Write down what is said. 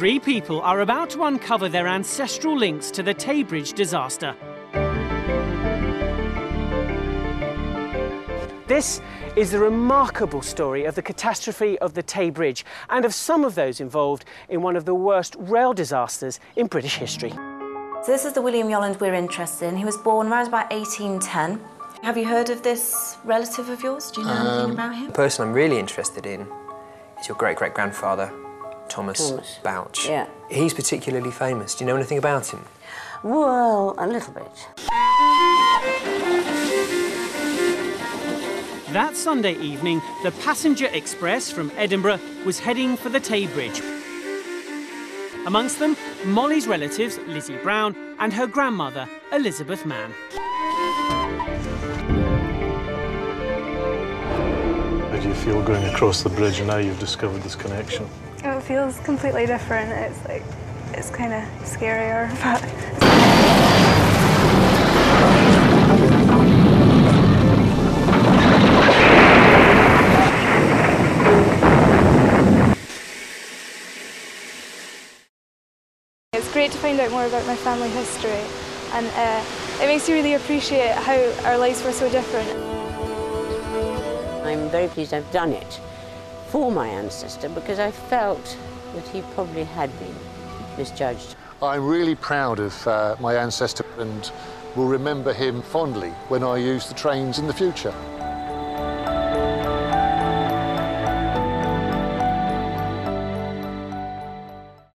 Three people are about to uncover their ancestral links to the Tay Bridge disaster. This is the remarkable story of the catastrophe of the Tay Bridge and of some of those involved in one of the worst rail disasters in British history. So this is the William Yolland we're interested in. He was born around about 1810. Have you heard of this relative of yours? Do you know um, anything about him? The person I'm really interested in is your great-great-grandfather, Thomas, Thomas Bouch. Yeah. He's particularly famous. Do you know anything about him? Well, a little bit. That Sunday evening, the passenger express from Edinburgh was heading for the Tay Bridge. Amongst them, Molly's relatives, Lizzie Brown, and her grandmother, Elizabeth Mann. How do you feel going across the bridge and now you've discovered this connection? It feels completely different. It's like, it's kind of scarier, but It's great to find out more about my family history and uh, it makes you really appreciate how our lives were so different. I'm very pleased I've done it for my ancestor because I felt that he probably had been misjudged. I'm really proud of uh, my ancestor and will remember him fondly when I use the trains in the future.